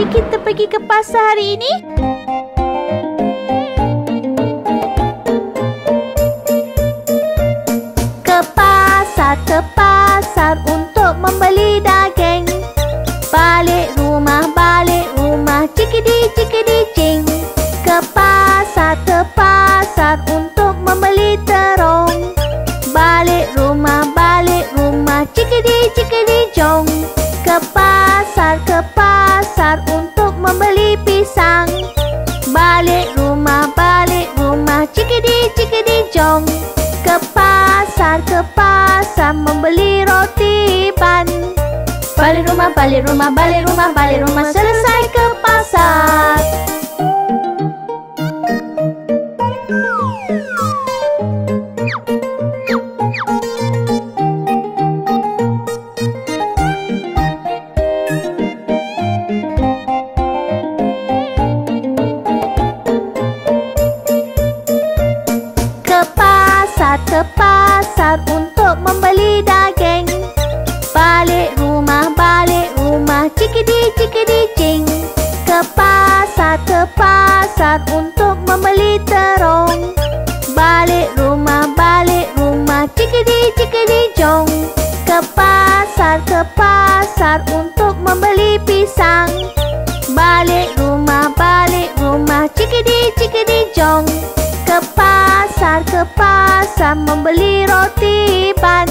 mari kita pergi ke pasar hari ini? Membeli pisang. Balik rumah, balik rumah, cikidi cikidi jong. Ke pasar, ke pasar membeli roti ban Balik rumah, balik rumah, balik rumah, balik rumah Selesai ke pasar terong. Balik rumah, balik rumah, cikidi cikidi jong. Ke pasar, ke pasar untuk membeli pisang. Balik rumah, balik rumah, cikidi cikidi jong. Ke pasar, ke pasar membeli roti ban.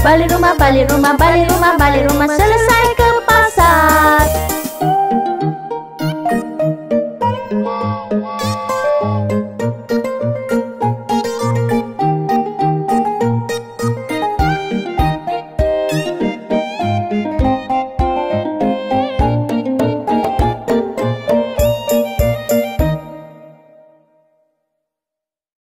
Balik rumah, balik rumah, balik rumah, balik rumah Selesai ke pasar